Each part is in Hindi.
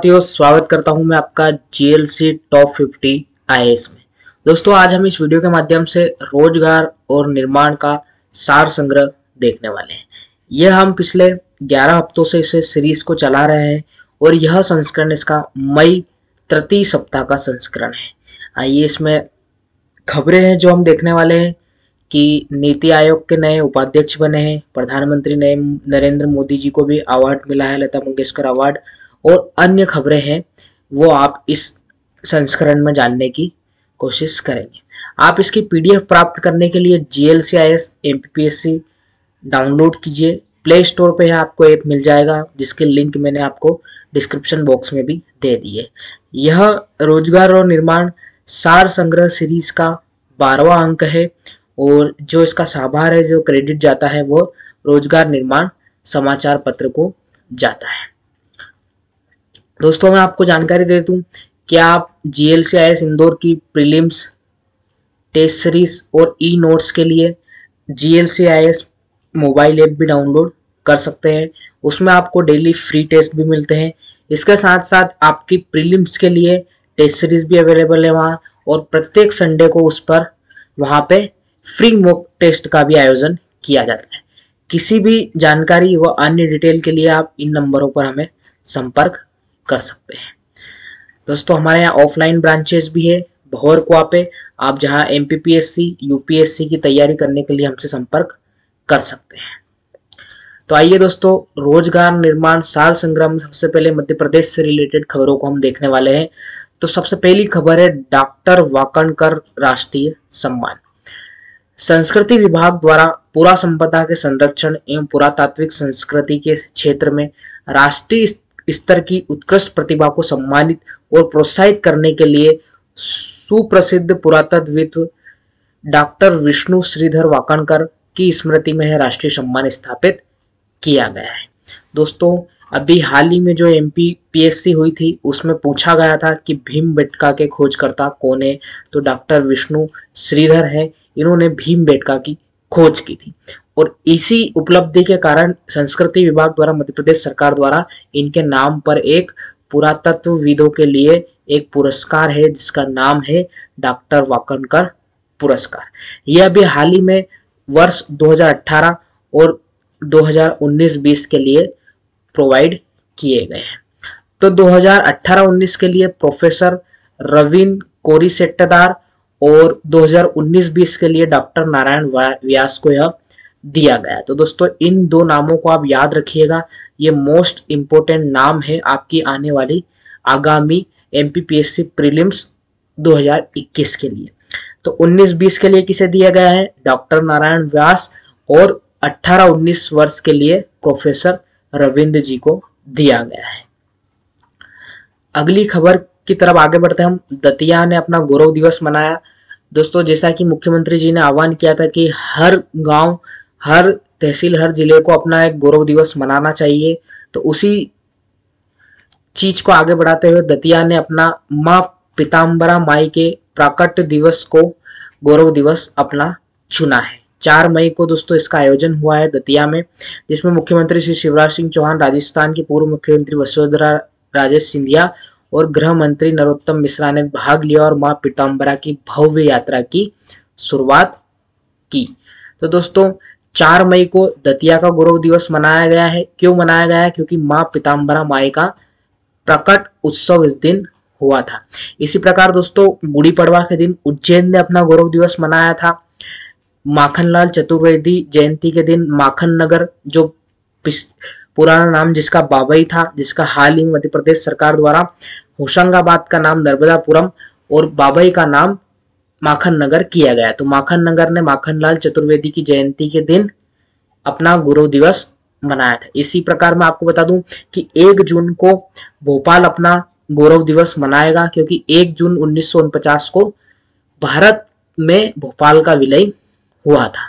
साथियों, स्वागत करता हूँ मैं आपका जीएलसी टॉप 50 आईएएस में। दोस्तों, आज हम इस वीडियो के माध्यम से रोज़गार और निर्माण का सार संग्रह देखने वाले हैं। यह हम पिछले 11 हफ्तों से इसे सीरीज़ को चला रहे हैं और यह संस्करण इसका मई तृतीय सप्ताह का संस्करण है। आइए इसमें खबरें हैं जो हम देखने वाले हैं कि नीति आयोग के नए उपाध्यक्ष बने हैं। प्रधानमंत्री नरेंद्र मोदी जी को भी अवार्ड मिला है, लता मंगेशकर अवार्ड और अन्य खबरें हैं, वो आप इस संस्करण में जानने की कोशिश करेंगे। आप इसकी पीडीएफ प्राप्त करने के लिए G L M P P S C download कीजिए। प्ले स्टोर पे आपको ऐप मिल जाएगा, जिसके लिंक मैंने आपको डिस्क्रिप्शन बॉक्स में भी दे दिए। यह रोज़गार और निर्माण सार संग्रह सीरीज़ का बारवा अंक है और जो इसका साभार है, जो क्रेडिट जाता है, वो रोज़गार निर्माण समाचार पत्र को जाता है। दोस्तों, मैं आपको जानकारी दे दूँ, क्या आप G L C I S Indore की प्रीलिम्स टेस्ट सीरीज़ और ई नोट्स के लिए G L C I S mobile app भी डाउनलोड कर सकते हैं। उसमें आपको डेली फ्री टेस्ट भी मिलते हैं। इसके साथ साथ आपकी प्रीलिम्स के लिए टेस्ट सीरीज़ भी अवेलेबल है वहाँ और प्रत्येक संडे को उस पर वहाँ पे फ्री मॉक टेस्ट का भी आयोजन किया जाता है। किसी भी जानकारी व अन्य डिटेल के लिए आप इन नंबरों पर हमें संपर्क कर सकते हैं। दोस्तों, हमारे यहाँ ऑफलाइन ब्रांचेस भी है भोर कुआ पे आप जहाँ M P P S C U P S C की तैयारी करने के लिए हमसे संपर्क कर सकते हैं। तो आइए दोस्तों, रोज़गार निर्माण साल संग्राम सबसे पहले मध्य प्रदेश से रिलेटेड खबरों को हम देखने वाले हैं। तो सबसे पहली खबर है डॉक्टर वाकणकर राष्ट्रीय सम्मान। संस्कृति विभाग द्वारा पुरा संपदा के संरक्षण एवं पुरातात्विक संस्कृति के क्षेत्र में राष्ट्रीय स्तर की उत्कृष्ट प्रतिभा को सम्मानित और प्रोत्साहित करने के लिए सुप्रसिद्ध पुरातत्वविद डॉक्टर विष्णु श्रीधर वाकणकर की स्मृति में राष्ट्रीय सम्मान स्थापित किया गया है। दोस्तों, अभी हाल ही में जो एम पी हुई थी, उसमें पूछा गया था कि भीम बेटका के खोजकर्ता कौन है? तो डॉक्टर विष्णु श्रीधर है। इन्होंने भीम बेटका की खोज की थी। और इसी उपलब्धि के कारण संस्कृति विभाग द्वारा मध्य प्रदेश सरकार द्वारा इनके नाम पर एक पुरातत्वविदों के लिए एक पुरस्कार है, जिसका नाम है डॉक्टर वाकनकर पुरस्कार। यह अभी हाल ही में वर्ष 2018 और 2019-20 के लिए प्रोवाइड किए गए हैं। तो 2018-19 के लिए प्रोफेसर रविंद्र कोरी सेट्टेदार और 2019-20 के लिए डॉक्टर नारायण व्यास को यह दिया गया। तो दोस्तों, इन दो नामों को आप याद रखिएगा। ये मोस्ट इंपोर्टेंट नाम है आपकी आने वाली आगामी M P P S C prelims 2021 के लिए। तो 19-20 के लिए किसे दिया गया है? डॉक्टर नारायण व्यास और 18-19 वर्ष के लिए प्रोफेसर रविंद्र जी को दिया गया है। अगली खबर की तरफ़ आगे बढ़ते हम। दतिया ने अपना गौरव दिवस मनाया। दोस्तों, जैसा कि मुख्यमंत्री जी ने आह्वान किया था कि हर गाँव, हर तहसील, हर ज़िले को अपना एक गौरव दिवस मनाना चाहिए तो उसी चीज़ को आगे बढ़ाते हुए दतिया ने अपना माँ पिताम्बरा माई के प्राकट दिवस को गौरव दिवस अपना चुना है। चार मई को दोस्तों इसका आयोजन हुआ है दतिया में, जिसमें मुख्यमंत्री श्री शिवराज सिंह चौहान, राजस्थान के पूर्व मुख्यमंत्री वसुंधरा राजेश सिंधिया और गृह मंत्री नरोत्तम मिश्रा ने भाग लिया और माँ पीताम्बरा की भव्य यात्रा की शुरुआत की। तो दोस्तों, चार मई को दतिया का गौरव दिवस मनाया गया है। क्यों मनाया गया है? क्योंकि माँ पीताम्बरा माई का प्रकट उत्सव इस दिन हुआ था। इसी प्रकार दोस्तों, गुड़ी पड़वा के दिन उज्जैन ने अपना गौरव दिवस मनाया था। माखनलाल चतुर्वेदी जयंती के दिन माखन नगर जो पुराना नाम जिसका बाबई था, जिसका हाल ही मध्य प्रदेश सरकार द्वारा होशंगाबाद का नाम नर्मदापुरम और बाबई का नाम माखन नगर किया गया। तो माखन नगर ने माखनलाल चतुर्वेदी की जयंती के दिन अपना गुरु दिवस मनाया था। इसी प्रकार मैं आपको बता दूँ कि एक जून को भोपाल अपना गौरव दिवस मनाएगा, क्योंकि एक जून उन्नीस को भारत में भोपाल का विलय हुआ था।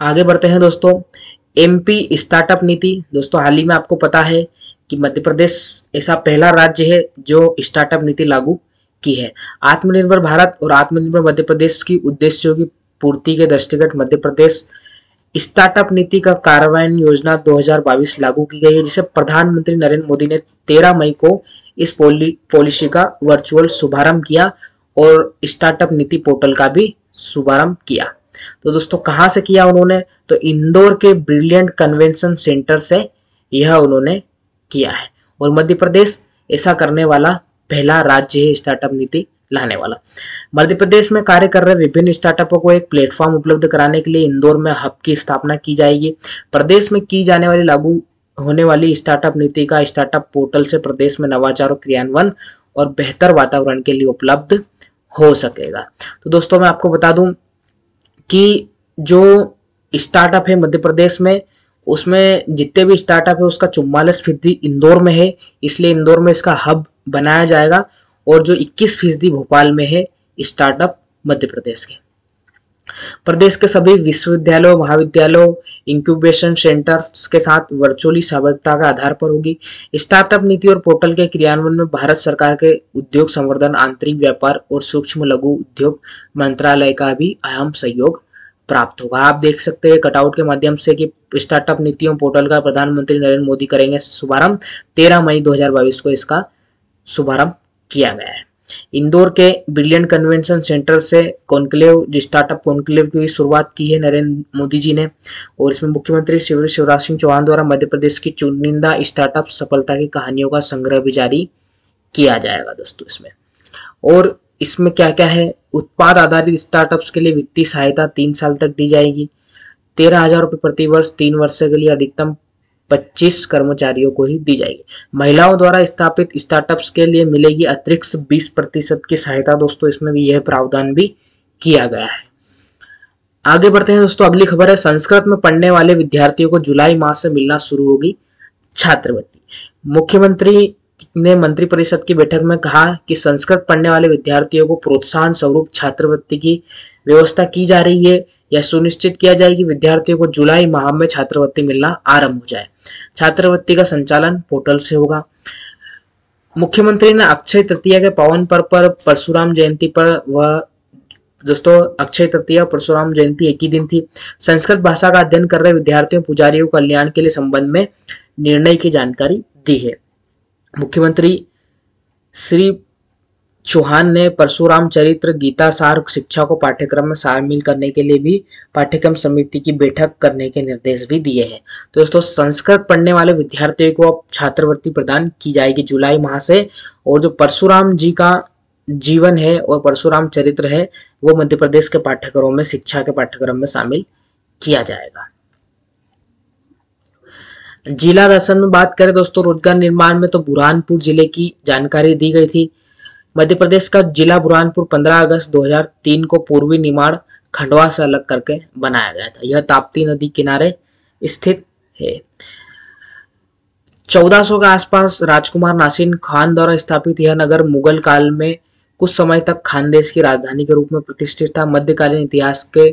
आगे बढ़ते हैं दोस्तों। एमपी स्टार्टअप नीति दोस्तों, हाल ही में आपको पता है कि मध्य प्रदेश ऐसा पहला राज्य है जो स्टार्टअप नीति लागू की है। आत्मनिर्भर भारत और आत्मनिर्भर मध्य प्रदेश की उद्देश्यों की पूर्ति के दृष्टिगत मध्य प्रदेश स्टार्टअप नीति का कार्यान्वयन योजना 2022 लागू की गई है, जिसे प्रधानमंत्री नरेंद्र मोदी ने 13 मई को इस पॉलिसी का वर्चुअल शुभारंभ किया और स्टार्टअप नीति पोर्टल का भी शुभारंभ किया। तो दोस्तों, कहाँ से किया उन्होंने? तो इंदौर के ब्रिलियंट कन्वेंशन सेंटर से यह उन्होंने किया है। और मध्य प्रदेश ऐसा करने वाला पहला राज्य है स्टार्टअप नीति लाने वाला। मध्य प्रदेश में कार्य कर रहे विभिन्न स्टार्टअपों को एक प्लेटफॉर्म उपलब्ध कराने के लिए इंदौर में हब की स्थापना की जाएगी। प्रदेश में की जाने वाली लागू होने वाली स्टार्टअप नीति का स्टार्टअप पोर्टल से प्रदेश में नवाचार और क्रियान्वयन और बेहतर वातावरण के लिए उपलब्ध हो सकेगा। तो दोस्तों, मैं आपको बता दूँ कि जो स्टार्टअप है मध्य प्रदेश में, उसमें जितने भी स्टार्टअप है, उसका चुम्बालीस फ़ीसदी इंदौर में है। इसलिए इंदौर में इसका हब बनाया जाएगा और जो 21 फ़ीसदी भोपाल में है स्टार्टअप मध्य प्रदेश के। प्रदेश के सभी विश्वविद्यालयों, महाविद्यालयों इंक्यूबेशन सेंटर्स के साथ वर्चुअली सहभागिता के आधार पर होगी। स्टार्टअप नीति और पोर्टल के क्रियान्वयन में भारत सरकार के उद्योग संवर्धन, आंतरिक व्यापार और सूक्ष्म लघु उद्योग मंत्रालय का भी अहम सहयोग प्राप्त होगा। आप देख सकते हैं कटआउट के माध्यम से कि स्टार्टअप नीतियों पोर्टल का प्रधानमंत्री नरेंद्र मोदी करेंगे शुभारंभ। 13 मई 2022 को इसका शुभारंभ किया गया है। इंदौर के ब्रिलियंट कन्वेंशन सेंटर से कॉन्क्लेव स्टार्टअप कॉन्क्लेव की शुरुआत की है नरेंद्र मोदी जी ने, और इसमें मुख्यमंत्री शिवराज सिंह चौहान द्वारा मध्य प्रदेश की चुनिंदा स्टार्टअप सफलता की कहानियों का संग्रह भी जारी किया जाएगा दोस्तों इसमें। और इसमें क्या क्या है? उत्पाद आधारित स्टार्टअप्स के लिए वित्तीय सहायता तीन साल तक दी जाएगी। तेरह हज़ार रुपये प्रति वर्ष तीन वर्ष के लिए अधिकतम 25 कर्मचारियों को ही दी जाएगी। महिलाओं द्वारा स्थापित स्टार्टअप्स के लिए मिलेगी अतिरिक्त 20 प्रतिशत की सहायता। दोस्तों, इसमें भी यह प्रावधान भी किया गया है। आगे बढ़ते हैं दोस्तों, अगली खबर है, संस्कृत में पढ़ने वाले विद्यार्थियों को जुलाई माह से मिलना शुरू होगी छात्रवृत्ति। मुख्यमंत्री ने मंत्रिपरिषद की बैठक में कहा कि संस्कृत पढ़ने वाले विद्यार्थियों को प्रोत्साहन स्वरूप छात्रवृत्ति की व्यवस्था की जा रही है। यह सुनिश्चित किया जाए कि विद्यार्थियों को जुलाई माह में छात्रवृत्ति मिलना आरंभ हो जाए। छात्रवृत्ति का संचालन पोर्टल से होगा। मुख्यमंत्री ने अक्षय तृतीया के पावन पर पर परशुराम जयंती पर वह, दोस्तों, अक्षय तृतीया परशुराम जयंती एक ही दिन थी। संस्कृत भाषा का अध्ययन कर रहे विद्यार्थियों, पुजारियों कल्याण के लिए संबंध में निर्णय की जानकारी दी है। मुख्यमंत्री श्री चौहान ने परशुराम चरित्र गीता सार शिक्षा को पाठ्यक्रम में शामिल करने के लिए भी पाठ्यक्रम समिति की बैठक करने के निर्देश भी दिए हैं। तो दोस्तों, संस्कृत पढ़ने वाले विद्यार्थियों को अब छात्रवृत्ति प्रदान की जाएगी जुलाई माह से और जो परशुराम जी का जीवन है और परशुराम चरित्र है, वो मध्य प्रदेश के पाठ्यक्रमों में, शिक्षा के पाठ्यक्रम में शामिल किया जाएगा। जिला दर्शन में बात करें, दोस्तों, रोज़गार निर्माण में तो बुरहानपुर ज़िले की जानकारी दी गई थी। मध्य प्रदेश का जिला बुरहानपुर 15 अगस्त 2003 को पूर्वी निमाड़ खंडवा से अलग करके बनाया गया था। यह ताप्ती नदी किनारे स्थित है। 1400 के आसपास राजकुमार नासिन खान द्वारा स्थापित यह नगर मुगल काल में कुछ समय तक खानदेश की राजधानी के रूप में प्रतिष्ठित था। मध्यकालीन इतिहास के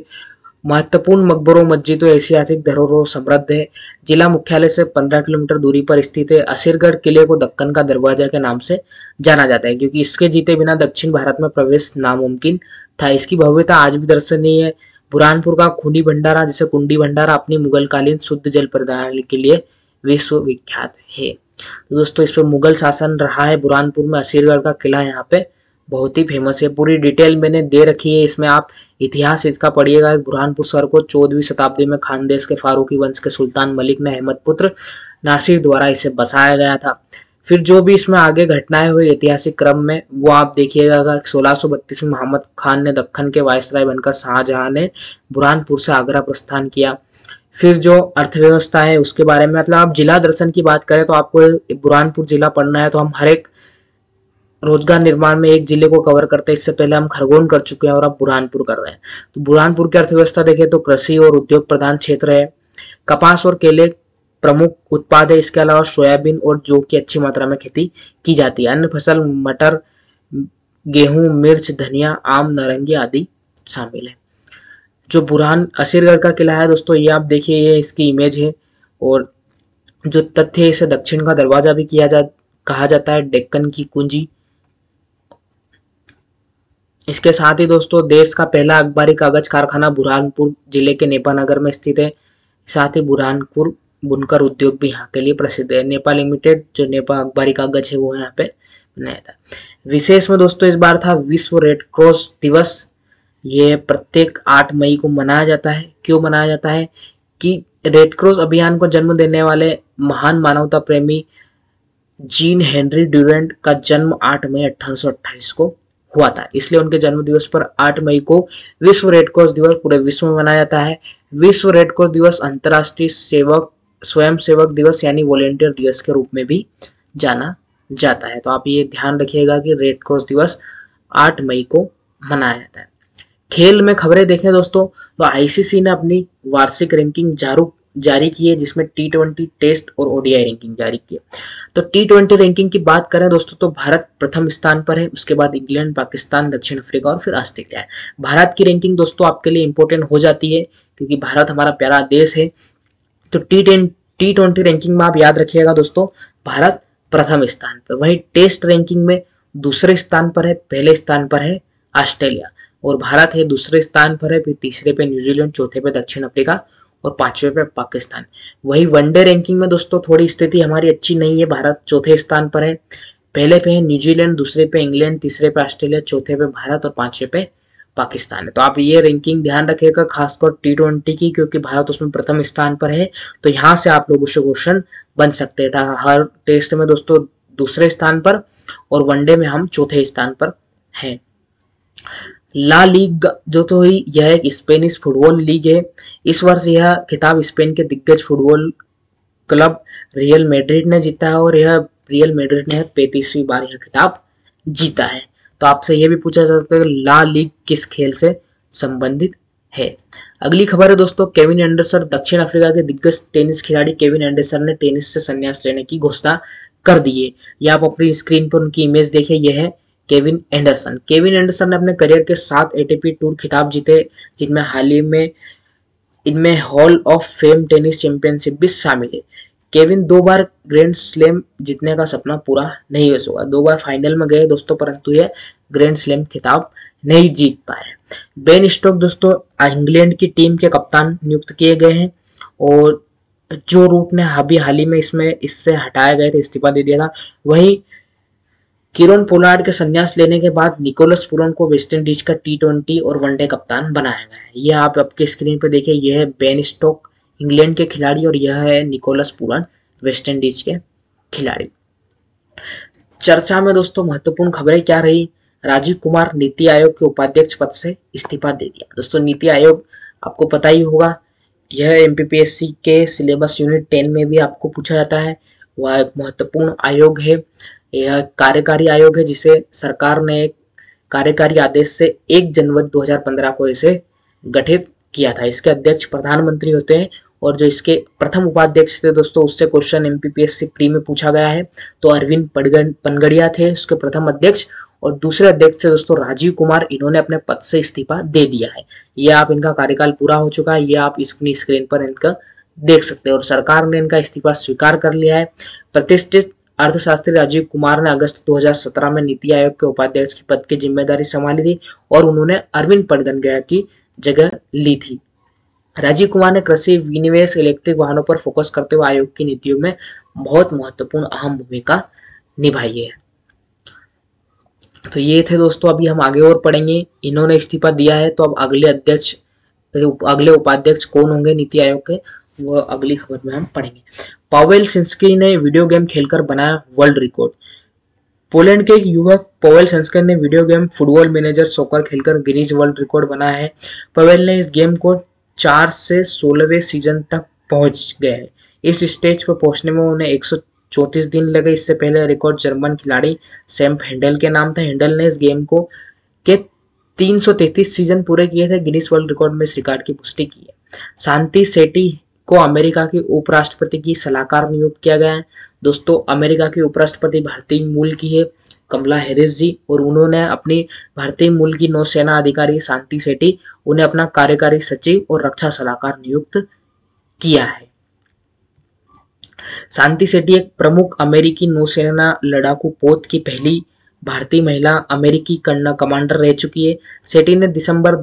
महत्वपूर्ण मकबरों, मस्जिदों, ऐतिहासिक धरोहरों, समृद्ध है। जिला मुख्यालय से 15 किलोमीटर दूरी पर स्थित है। असिरगढ़ किले को दक्कन का दरवाज़ा के नाम से जाना जाता है, क्योंकि इसके जीते बिना दक्षिण भारत में प्रवेश नामुमकिन था। इसकी भव्यता आज भी दर्शनीय है। बुरहानपुर का खूनी भंडारा, जिसे कुंडी भंडारा अपनी मुगलकालीन शुद्ध जल प्रदान के लिए विश्व विख्यात है। तो दोस्तों, इस पर मुगल शासन रहा है। बुरहानपुर में असीरगढ़ का किला यहाँ पे बहुत ही फ़ेमस है। पूरी डिटेल मैंने दे रखी है। इसमें आप इतिहास इसका पढ़िएगा। बुरहानपुर सर को चौदहवीं शताब्दी में खानदेश के फारूकी वंश के सुल्तान मलिक ने अहमद पुत्र नासिर द्वारा इसे बसाया गया था। फिर जो भी इसमें आगे घटनाएँ हुई ऐतिहासिक क्रम में, वो आप देखिएगा। सोलह सौ बत्तीस में मोहम्मद खान ने दक्खन के वायसराय बनकर शाहजहां ने बुरहानपुर से आगरा प्रस्थान किया। फिर जो अर्थव्यवस्था है, उसके बारे में मतलब आप जिला दर्शन की बात करें तो आपको बुरहानपुर जिला पढ़ना है तो हम हर एक रोज़गार निर्माण में एक ज़िले को कवर करते हैं। इससे पहले हम खरगोन कर चुके हैं और अब बुरहानपुर कर रहे हैं। तो बुरहानपुर की अर्थव्यवस्था देखें तो कृषि और उद्योग प्रधान क्षेत्र है। कपास और केले प्रमुख उत्पाद है। इसके अलावा सोयाबीन और जौ की अच्छी मात्रा में खेती की जाती है। अन्य फ़सल मटर, गेहूँ, मिर्च, धनिया, आम, नारंगी आदि शामिल है। जो बुरहान असीरगढ़ का किला है दोस्तों, ये आप देखिए, ये इसकी इमेज है। और जो तथ्य इसे दक्षिण का दरवाज़ा भी किया जा, कहा जाता है डेक्कन की कुंजी। इसके साथ ही दोस्तों, देश का पहला अखबारी कागज़ कारखाना बुरहानपुर ज़िले के नेपानगर में स्थित है। साथ ही बुरहानपुर बुनकर उद्योग भी यहाँ के लिए प्रसिद्ध है। नेपाल लिमिटेड जो नेपाल अखबारी कागज़ है, वो यहाँ पे बनाया था। विशेष में दोस्तों, इस बार था विश्व रेड क्रॉस दिवस। ये प्रत्येक आठ मई को मनाया जाता है। क्यों मनाया जाता है? कि रेड क्रॉस अभियान को जन्म देने वाले महान मानवता प्रेमी जीन हेनरी ड्यूरेंट का जन्म 8 मई अठारह सौ अट्ठाईस को हुआ था। इसलिए उनके जन्म दिवस पर 8 मई को विश्व रेड क्रॉस दिवस पूरे विश्व में मनाया जाता है। विश्व रेड क्रॉस दिवस अंतर्राष्ट्रीय सेवक स्वयं सेवक दिवस यानी वॉलेंटियर दिवस के रूप में भी जाना जाता है। तो आप ये ध्यान रखिएगा कि रेड क्रॉस दिवस 8 मई को मनाया जाता है। खेल में खबरें देखें दोस्तों तो आईसीसी ने अपनी वार्षिक रैंकिंग जारू जारी की है, जिसमें टी ट्वेंटी टेस्ट और ओडीआई रैंकिंग जारी की है। तो टी ट्वेंटी रैंकिंग की बात करें, दोस्तों तो भारत प्रथम स्थान पर है, उसके बाद इंग्लैंड, पाकिस्तान, दक्षिण अफ्रीका और फिर ऑस्ट्रेलिया है। भारत की रैंकिंग दोस्तों, आपके लिए इंपॉर्टेंट हो जाती है, क्योंकि भारत हमारा प्यारा देश है। तो T ten T twenty ranking में आप याद रखिएगा, दोस्तों, भारत प्रथम स्थान पर, वही टेस्ट रैंकिंग में दूसरे स्थान पर है, पहले स्थान पर है ऑस्ट्रेलिया, और भारत है दूसरे स्थान पर है, फिर तीसरे पे न्यूजीलैंड चौथे पे दक्षिण अफ्रीका और पांचवे पे पाकिस्तान। वही वनडे रैंकिंग में दोस्तों, थोड़ी स्थिति हमारी अच्छी नहीं है, भारत चौथे स्थान पर है। पहले पे है न्यूजीलैंड, दूसरे पे इंग्लैंड, तीसरे पे ऑस्ट्रेलिया, चौथे पे भारत और पांचवे पे पाकिस्तान है। तो आप ये रैंकिंग ध्यान रखिएगा, खासकर टी ट्वेंटी की, क्योंकि भारत उसमें प्रथम स्थान पर है। तो यहाँ से आप लोग उससे क्वेश्चन बन सकते हैं। हर टेस्ट में दोस्तों दूसरे स्थान पर और वनडे में हम चौथे स्थान पर हैं। ला लीग जो तो ही यह एक स्पेनिश फुटबॉल लीग है। इस वर्ष यह खिताब स्पेन के दिग्गज फुटबॉल क्लब रियल मेड्रिड ने जीता है और यह रियल मेड्रिड ने पैंतीसवीं बार यह खिताब जीता है। तो आपसे यह भी पूछा जा सकता है ला लीग किस खेल से संबंधित है। अगली खबर है दोस्तों, केविन एंडरसन दक्षिण अफ्रीका के दिग्गज टेनिस खिलाड़ी केविन एंडरसन ने टेनिस से संन्यास लेने की घोषणा कर दी है। आप अपनी स्क्रीन पर उनकी इमेज देखिए यह है केविन एंडरसन। केविन एंडरसन ने अपने करियर के सात एटीपी टूर खिताब जीते, जिनमें हाल ही में इनमें hall of fame tennis championship भी शामिल है। केविन दो बार ग्रैंड स्लैम जीतने का सपना पूरा नहीं हो सका। दो बार फाइनल में गए दोस्तों, परंतु ये ग्रैंड स्लैम खिताब नहीं जीत पाए। बेन स्टोक दोस्तों, इंग्लैंड की टीम के कप्तान नियुक्त किए गए हैं और जो रूट ने अभी हाल ही में इसमें, इससे हटाया गए थे, इस्तीफा दे दिया था, वही किरण पोलार्ड के संन्यास लेने के बाद निकोलस पुरन को वेस्ट इंडीज का टी ट्वेंटी और वनडे कप्तान बनाया गया है। ये आप आपके स्क्रीन पर देखिए, यह है बेन स्टोक, इंग्लैंड के खिलाड़ी और यह है निकोलस पुरन, वेस्ट इंडीज के खिलाड़ी। चर्चा में दोस्तों, महत्वपूर्ण खबरें क्या रही? राजीव कुमार नीति आयोग के उपाध्यक्ष पद से इस्तीफा दे दिया। दोस्तों, नीति आयोग, आपको पता ही होगा, यह एमपीपीएससी के सिलेबस यूनिट टेन में भी आपको पूछा जाता है। वह एक महत्वपूर्ण आयोग है। यह कार्यकारी आयोग है, जिसे सरकार ने एक कार्यकारी आदेश से एक जनवरी 2015 को इसे गठित किया था। इसके अध्यक्ष प्रधानमंत्री होते हैं और जो इसके प्रथम उपाध्यक्ष थे, दोस्तों, उससे क्वेश्चन एमपीपीएससी प्री में पूछा गया है। तो अरविंद पनगड़िया थे उसके प्रथम अध्यक्ष और दूसरे अध्यक्ष थे, दोस्तों, राजीव कुमार। इन्होंने अपने पद से इस्तीफा दे दिया है। ये आप इनका कार्यकाल पूरा हो चुका है, ये आप अपनी स्क्रीन पर इनका देख सकते हैं और सरकार ने इनका इस्तीफा स्वीकार कर लिया है। प्रतिष्ठित अर्थशास्त्री राजीव कुमार ने अगस्त 2017 में नीति आयोग के उपाध्यक्ष की पद की ज़िम्मेदारी संभाली थी और उन्होंने अरविंद पटगन गया की जगह ली थी। राजीव कुमार ने कृषि, विनिवेश, इलेक्ट्रिक वाहनों पर फोकस करते हुए आयोग की नीतियों में बहुत महत्वपूर्ण, अहम भूमिका निभाई है। तो ये थे दोस्तों, अभी हम आगे और पढ़ेंगे। इन्होंने इस्तीफा दिया है तो अब अगले अध्यक्ष, अगले उपाध्यक्ष कौन होंगे नीति आयोग के? वो अगली खबर में हम पढ़ेंगे। पावेल सिंस्की ने वीडियो गेम खेलकर बनाया वर्ल्ड रिकॉर्ड पोलैंड के एक युवक पवेल संस्कर ने वीडियो गेम फुटबॉल मैनेजर सोकर खेलकर गिनीज वर्ल्ड रिकॉर्ड बनाया है। पवेल ने इस गेम को चार से सोलहवें सीज़न तक पहुँच गए हैं। इस स्टेज पर पहुँचने में उन्हें एक दिन लगे। इससे पहले रिकॉर्ड जर्मन खिलाड़ी सैम हेंडल के नाम था। हेंडल ने इस गेम को के 333 सीज़न पूरे किए थे। गिनीस वर्ल्ड रिकॉर्ड में इस रिकॉर्ड की पुष्टि की है। शांति सेठी को अमेरिका के उपराष्ट्रपति की सलाहकार नियुक्त किया गया है। दोस्तों, अमेरिका की उपराष्ट्रपति भारतीय मूल की है कमला हैरिस जी और उन्होंने अपनी भारतीय मूल की नौसेना अधिकारी शांति सेठी, उन्हें अपना कार्यकारी सचिव और रक्षा सलाहकार नियुक्त किया है। शांति सेठी एक प्रमुख अमेरिकी नौसेना लड़ाकू पोत की पहली भारतीय महिला अमेरिकी कमांडर रह चुकी है। सेठी ने दिसंबर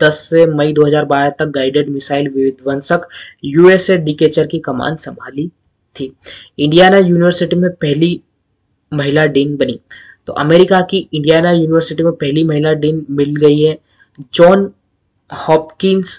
10 से मई 2012 तक गाइडेड मिसाइल विध्वंसक यूएसए डिकेचर की कमान संभाली थी। इंडियाना यूनिवर्सिटी में पहली महिला डीन बनी। तो अमेरिका की इंडियाना यूनिवर्सिटी में पहली महिला डीन मिल गई है। जॉन हॉपकिंस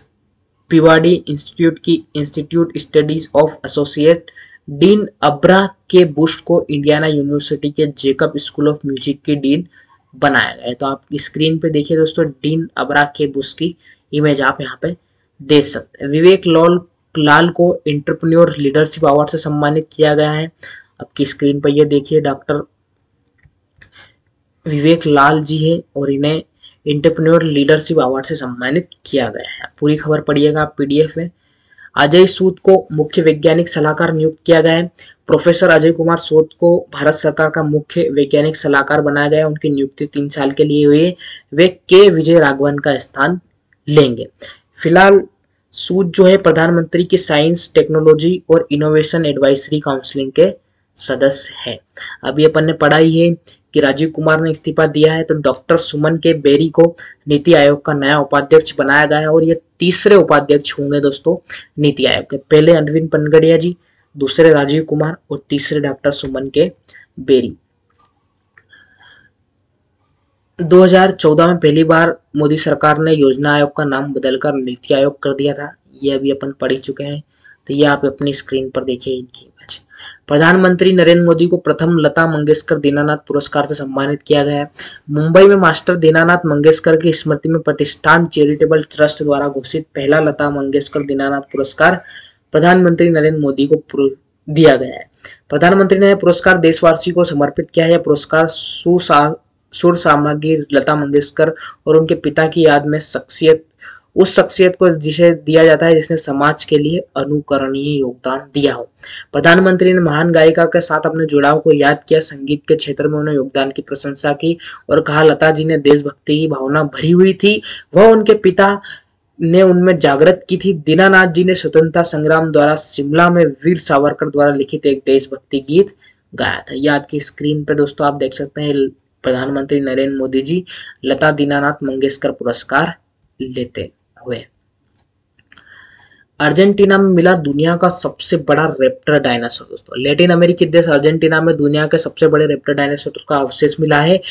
पिवाडी इंस्टीट्यूट की institute studies of associate dean Abra K Bush को इंडियाना यूनिवर्सिटी के जेकब स्कूल ऑफ़ म्यूज़िक की डीन बनाया गया है। तो आप स्क्रीन पे देखिए दोस्तों, डीन अबरा के बुश की इमेज आप यहाँ पे देख सकते हैं। विवेक लॉल, लाल को इंटरप्रन्योर लीडरशिप अवार्ड से सम्मानित किया गया है। आपकी स्क्रीन पर ये देखिए डॉक्टर विवेक लाल जी है और इन्हें इंटरप्रन्योर लीडरशिप अवार्ड से सम्मानित किया गया है। पूरी खबर पढ़िएगा, आप पीडीएफ में। अजय सूद को मुख्य वैज्ञानिक सलाहकार नियुक्त किया गया है। प्रोफेसर अजय कुमार सूद को भारत सरकार का मुख्य वैज्ञानिक सलाहकार बनाया गया है। उनकी नियुक्ति तीन साल के लिए हुई वे के विजय राघवन का स्थान लेंगे। फ़िलहाल सूद जो है प्रधानमंत्री के साइंस, टेक्नोलॉजी और इनोवेशन एडवाइजरी काउंसिलिंग के सदस्य है। अभी अपन ने पढ़ा ही है। कि राजीव कुमार ने इस्तीफा दिया है तो डॉक्टर सुमन के बेरी को नीति आयोग का नया उपाध्यक्ष बनाया गया है और ये तीसरे उपाध्यक्ष होंगे दोस्तों नीति आयोग के। पहले अरविंद पनगड़िया जी, दूसरे राजीव कुमार और तीसरे डॉक्टर सुमन के बेरी। 2014 में पहली बार मोदी सरकार ने योजना आयोग का नाम बदलकर नीति आयोग कर दिया था। ये अभी अपन पढ़ ही चुके हैं तो ये आप अपनी स्क्रीन पर देखिए इनकी। प्रधानमंत्री नरेंद्र मोदी को प्रथम लता मंगेशकर दीनानाथ पुरस्कार से सम्मानित किया गया है। मुंबई में मास्टर दीनानाथ मंगेशकर की स्मृति में प्रतिष्ठान चैरिटेबल ट्रस्ट द्वारा घोषित पहला लता मंगेशकर दीनानाथ पुरस्कार प्रधानमंत्री नरेंद्र मोदी को दिया गया है। प्रधानमंत्री ने यह पुरस्कार देशवासी को समर्पित किया है। यह पुरस्कार सुर सामग्री लता मंगेशकर और उनके पिता की याद में शख्सियत उस शख्सियत को जिसे दिया जाता है, जिसने समाज के लिए अनुकरणीय योगदान दिया हो। प्रधानमंत्री ने महान गायिका के साथ अपने जुड़ाव को याद किया। संगीत के क्षेत्र में उन्हें योगदान की प्रशंसा की और कहा, लता जी ने देशभक्ति की भावना भरी हुई थी। वह उनके पिता ने उनमें जागृत की थी। दीनानाथ जी ने स्वतंत्रता संग्राम द्वारा शिमला में वीर सावरकर द्वारा लिखित एक देशभक्ति गीत गाया था। यह आपकी स्क्रीन पर दोस्तों आप देख सकते हैं। प्रधानमंत्री नरेंद्र मोदी जी, लता दीनानाथ मंगेशकर पुरस्कार लेते हुए। अर्जेंटीना में मिला दुनिया का सबसे बड़ा रेप्टर डायनासोर, दोस्तों। लैटिन अमेरिकी देश अर्जेंटीना में दुनिया के सबसे बड़े रेप्टर डायनासोर का अवशेष मिला है।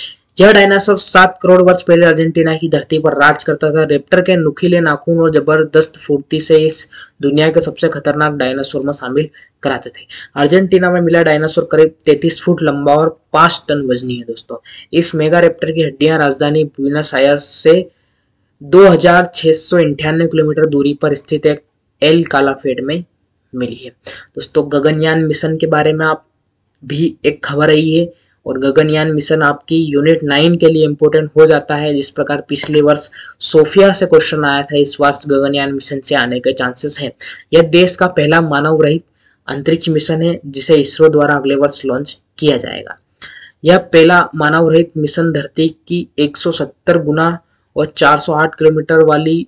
यह डायनासोर सात करोड़ वर्ष पहले अर्जेंटीना की धरती पर राज करता था। रेप्टर के नुकीले नाखून और ज़बरदस्त फुर्ती से इस दुनिया के सबसे खतरनाक डायनासोर में शामिल कराते थे। अर्जेंटीना में मिला डायनासोर करीब 33 फुट लंबा और पाँच टन वजनी है, दोस्तों। इस मेगा रेप्टर की हड्डियाँ राजधानी ब्यूनस से दो किलोमीटर दूरी पर स्थित एक एल कालाफेड में मिली है। दोस्तों, गगनयान मिशन के बारे में आप भी एक खबर आई है और गगनयान मिशन आपकी यूनिट नाइन के लिए इंपोर्टेंट हो जाता है, जिस प्रकार पिछले वर्ष सोफिया से क्वेश्चन आया था, इस वर्ष गगनयान मिशन से आने के चांसेस हैं। यह देश का पहला मानव रहित अंतरिक्ष मिशन है, जिसे इसरो द्वारा अगले वर्ष लॉन्च किया जाएगा। यह पहला मानव रहित मिशन धरती की 170 गुना और 408 किलोमीटर वाली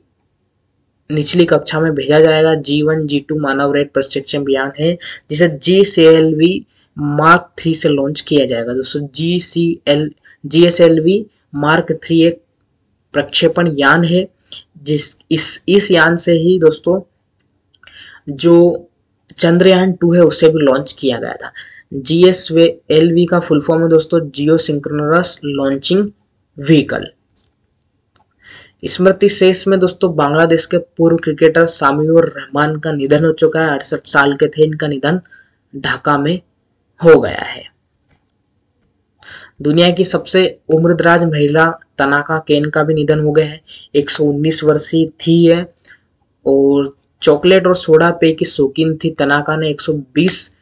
निचली कक्षा में भेजा जाएगा। जी वन जी टू मानव रहित प्रशिक्षण अभियान है, जिसे G C L V mark three से लॉन्च किया जाएगा। दोस्तों G C L G S L V mark three एक प्रक्षेपण यान है, जिस, इस इस यान से ही दोस्तों, जो चंद्रयान टू है, उसे भी लॉन्च किया गया था। जी एस एल वी का फुल फॉर्म है दोस्तों जियो सिंक्रोनस लॉन्चिंग व्हीकल स्मृति शेष में दोस्तों बांग्लादेश के पूर्व क्रिकेटर सामीउर रहमान का निधन हो चुका है। अड़सठ साल के थे इनका निधन। ढाका में हो गया है। दुनिया की सबसे उम्रदराज महिला तनाका केन का भी निधन हो गया है। 119 वर्षीय थी है और चॉकलेट और सोडा पेय की शौकीन थी तनाका ने। 120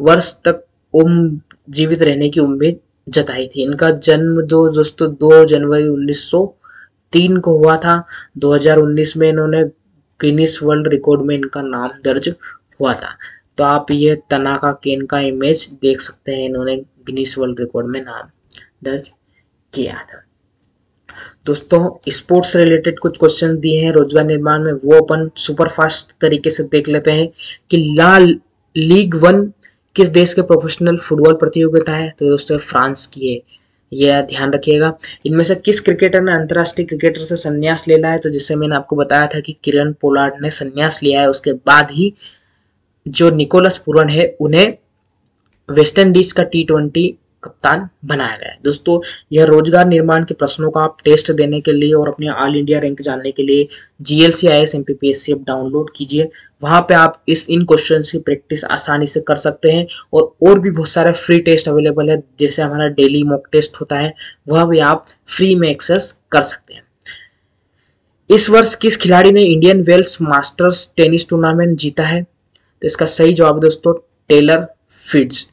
वर्ष तक उम्र जीवित रहने की उम्मीद जताई थी। इनका जन्म जो दोस्तों 2 जनवरी 1903 को हुआ था। 2019 में इन्होंने गिनीस वर्ल्ड रिकॉर्ड में इनका नाम दर्ज हुआ था। तो आप ये तनाका केन का इमेज देख सकते हैं, इन्होंने गिनीस वर्ल्ड रिकॉर्ड में नाम दर्ज किया था। दोस्तों, स्पोर्ट्स रिलेटेड कुछ क्वेश्चन दिए हैं रोज़गार निर्माण में, वो अपन सुपर फास्ट तरीके से देख लेते हैं कि लाल लीग वन किस देश के प्रोफेशनल फुटबॉल प्रतियोगिता है। तो दोस्तों, फ्रांस की है। यह ध्यान रखिएगा। इनमें से किस क्रिकेटर ने अंतर्राष्ट्रीय क्रिकेटर से संन्यास ले लिया है? तो जिससे मैंने आपको बताया था कि किरण पोलार्ड ने संन्यास लिया है, उसके बाद ही जो निकोलस पुरन है, उन्हें वेस्ट इंडीज का टी ट्वेंटी कप्तान बनाया गया है। दोस्तों, यह रोज़गार निर्माण के प्रश्नों का आप टेस्ट देने के लिए और अपने ऑल इंडिया रैंक जानने के लिए GLC I S M P P download कीजिए। वहाँ पे आप इस इन क्वेश्चंस की प्रैक्टिस आसानी से कर सकते हैं और और भी बहुत सारे फ्री टेस्ट अवेलेबल है। जैसे हमारा डेली मॉक टेस्ट होता है, वह भी आप फ्री में एक्सेस कर सकते हैं। इस वर्ष किस खिलाड़ी ने Indian Wells masters tennis tournament जीता है? तो इसका सही जवाब दोस्तों टेलर फिट्स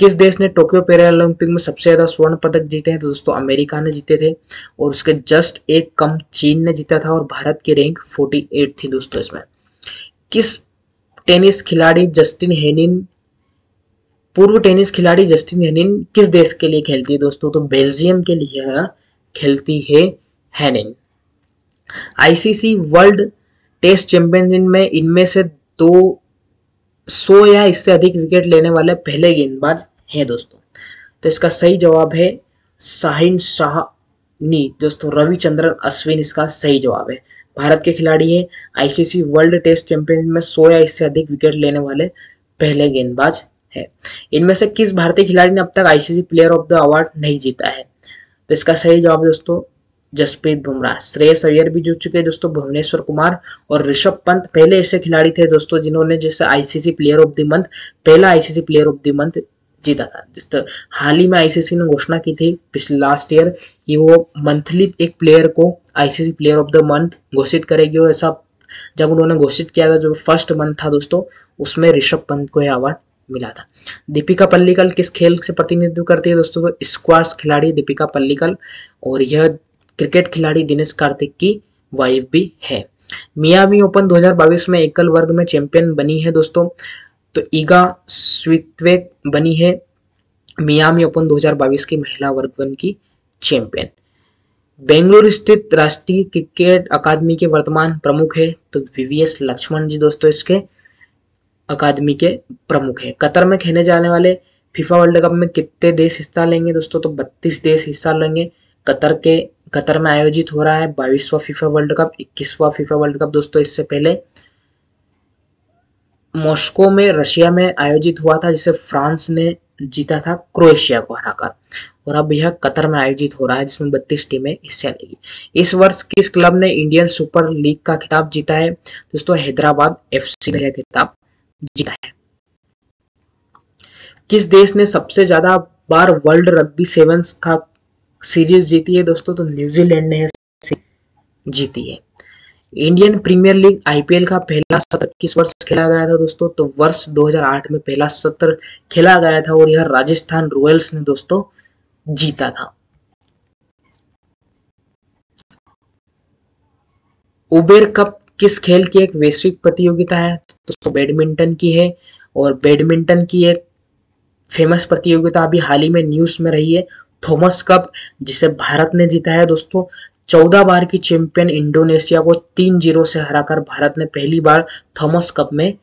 किस देश ने टोक्यो पैरालंपिक में सबसे ज़्यादा स्वर्ण पदक जीते हैं? तो दोस्तों, अमेरिका ने जीते थे और उसके जस्ट एक कम चीन ने जीता था और भारत की रैंक 48 थी दोस्तों इसमें। किस टेनिस खिलाड़ी जस्टिन हेनिन, पूर्व टेनिस खिलाड़ी जस्टिन हेनिन किस देश के लिए खेलती है दोस्तों? तो बेल्जियम के लिए खेलती है Henin. ICC world test championship में इनमें से दो सौ या इससे अधिक विकेट लेने वाले पहले गेंदबाज हैं दोस्तों। तो इसका सही जवाब है साहिन शाहनी दोस्तों, रविचंद्रन अश्विन इसका सही जवाब है। भारत के खिलाड़ी हैं आईसीसी वर्ल्ड टेस्ट चैंपियन में सौ या इससे अधिक विकेट लेने वाले पहले गेंदबाज है। इनमें से किस भारतीय खिलाड़ी ने अब तक ICC player of the award नहीं जीता है? तो इसका सही जवाब दोस्तों जसप्रीत बुमराह। श्रेयस अय्यर भी जुट चुके हैं दोस्तों भुवनेश्वर कुमार और ऋषभ पंत। पहले ऐसे खिलाड़ी थे दोस्तों जिन्होंने जैसे ICC player of the month पहला ICC player of the month जीता था। जिस हाल ही में आईसीसी ने घोषणा की थी पिछले लास्ट ईयर कि वो मंथली एक प्लेयर को ICC player of the month घोषित करेगी और ऐसा जब उन्होंने घोषित किया था, जो फ़र्स्ट मंथ था दोस्तों, उसमें ऋषभ पंत को यह अवार्ड मिला था। दीपिका पल्लिकल किस खेल से प्रतिनिधित्व करती है दोस्तों? स्क्वाश खिलाड़ी दीपिका पल्लिकल और यह क्रिकेट खिलाड़ी दिनेश कार्तिक की वाइफ भी है। मियामी ओपन 2022 में एकल वर्ग में चैंपियन बनी है दोस्तों। तो ईगा स्वित्वेक बनी है। मियामी ओपन 2022 की महिला वर्ग वन की चैंपियन बेंगलुरु स्थित राष्ट्रीय क्रिकेट अकादमी के वर्तमान प्रमुख है। तो वीवीएस लक्ष्मण जी दोस्तों इसके अकादमी के प्रमुख है। कतर में खेलने जाने वाले फीफा वर्ल्ड कप में कितने देश हिस्सा लेंगे दोस्तों? तो 32 देश हिस्सा लेंगे। कतर के कतर में आयोजित हो रहा है बाईसवा फीफा वर्ल्ड कप, इक्कीसवा फीफा वर्ल्ड कप दोस्तों, इससे पहले मॉस्को में, रशिया में आयोजित हुआ था, जिसे फ्रांस ने जीता था, क्रोएशिया को हराकर। और अब यह कतर में आयोजित हो रहा है, जिसमें बत्तीस टीमें हिस्सा लेगी। इस वर्ष किस क्लब ने इंडियन सुपर लीग का खिताब जीता है? दोस्तों, हैदराबाद एफसी ने यह खिताब जीता है। किस देश ने सबसे ज़्यादा बार वर्ल्ड रग्बी सेवंस का सीरीज़ जीती है दोस्तों तो न्यूजीलैंड ने जीती है। इंडियन प्रीमियर लीग आईपीएल का पहला सत्र किस वर्ष खेला गया था दोस्तों तो वर्ष 2008 में पहला सत्र खेला गया था और यह राजस्थान रॉयल्स ने दोस्तों जीता था। उबेर कप किस खेल की एक वैश्विक प्रतियोगिता है, दोस्तों बैडमिंटन की है और बैडमिंटन की एक फ़ेमस प्रतियोगिता अभी हाल ही में न्यूज़ में रही है थॉमस कप, जिसे भारत ने जीता है दोस्तों। चौदह बार की चैंपियन इंडोनेशिया को तीन ज़ीरो से हराकर भारत ने पहली बार थॉमस कप में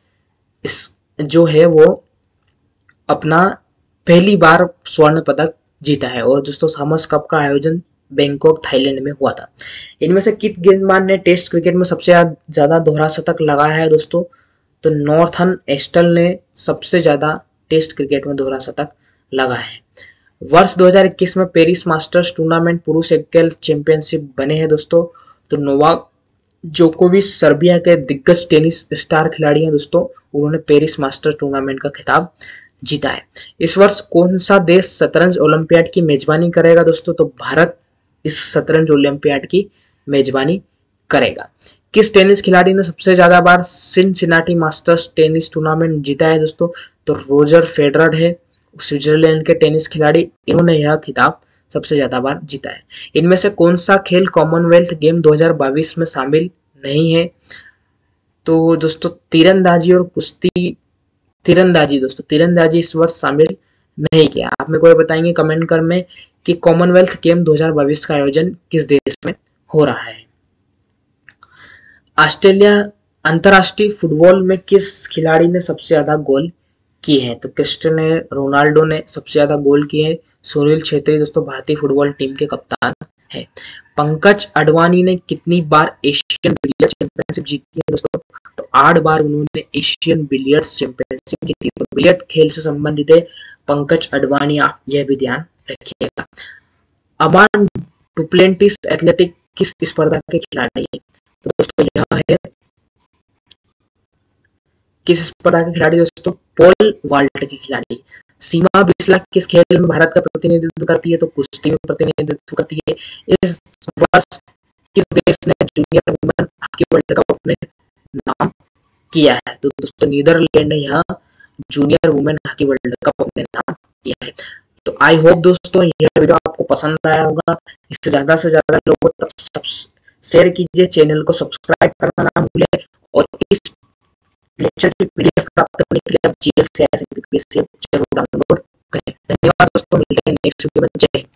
इस, जो है वो अपना पहली बार स्वर्ण पदक जीता है। और दोस्तों, थॉमस कप का आयोजन बैंकॉक, थाईलैंड में हुआ था। इनमें से कित गेंदबाज ने टेस्ट क्रिकेट में सबसे ज़्यादा दोहरा शतक लगाया है दोस्तों तो नॉर्थन एस्टल ने सबसे ज़्यादा टेस्ट क्रिकेट में दोहरा शतक लगाया है। वर्ष 2021 में पेरिस मास्टर्स टूर्नामेंट पुरुष एकल चैंपियनशिप बने हैं दोस्तों। तो नोवाक जोकोविच सर्बिया के दिग्गज टेनिस स्टार खिलाड़ी हैं दोस्तों। उन्होंने पेरिस मास्टर्स टूर्नामेंट का खिताब जीता है। इस वर्ष कौन सा देश शतरंज ओलंपियाड की मेजबानी करेगा दोस्तों? तो भारत इस शतरंज ओलंपियाड की मेजबानी करेगा। किस टेनिस खिलाड़ी ने सबसे ज़्यादा बार सिनाटी मास्टर्स टेनिस टूर्नामेंट जीता है दोस्तों? तो रोजर फेडरर है। स्विट्जरलैंड के टेनिस खिलाड़ी इन्होंने यह खिताब सबसे ज़्यादा बार जीता है। इनमें से कौन सा खेल कॉमनवेल्थ गेम 2022 में शामिल नहीं है? तो दोस्तों, तीरंदाजी और कुश्ती, तीरंदाजी दोस्तों, तीरंदाजी इस वर्ष शामिल नहीं किया। आप मेरे को बताएँगे कमेंट कर में कि कॉमनवेल्थ गेम 2022 का आयोजन किस देश में हो रहा है? ऑस्ट्रेलिया अंतरराष्ट्रीय फुटबॉल में किस खिलाड़ी ने सबसे ज़्यादा गोल किए हैं। तो क्रिस्टियानो रोनाल्डो ने सबसे ज़्यादा गोल किए हैं। सुनील छेत्री दोस्तों, भारतीय फुटबॉल टीम के कप्तान है। पंकज अडवाणी ने कितनी बार एशियन बिलियर्ड्स चैंपियनशिप जीती है दोस्तों? तो आठ बार उन्होंने एशियन बिलियर्ड्स चैंपियनशिप जीती तो बिलियर्ड खेल से संबंधित है। पंकज अडवाणी आप यह भी ध्यान रखिएगा। अबान डुप्लेंटिस एथलेटिक किस स्पर्धा के खिलाड़ी है? तो दोस्तों, यह है किस स्पर्धा के खिलाड़ी दोस्तों? पोल वाल्ट के खिलाड़ी। सीमा बिस्ला किस खेल में भारत का प्रतिनिधित्व करती है? तो कुश्ती में प्रतिनिधित्व करती है। इस वर्ष किस देश ने junior women hockey world cup अपने नाम किया है? तो दोस्तों, नीदरलैंड ने यह junior women hockey world cup अपने नाम किया है। तो आई होप दोस्तों, यह वीडियो आपको पसंद आया होगा। इससे ज़्यादा से ज़्यादा लोगों तक शेयर कीजिए चैनल को सब्सक्राइब करना ना भूले। और इस लेक्चर की पीडीएफ प्राप्त करने के लिए आप जीएस से ज़रूर डाउनलोड करें धन्यवाद दोस्तों मिलते हैं नेक्स्ट वीडियो में जय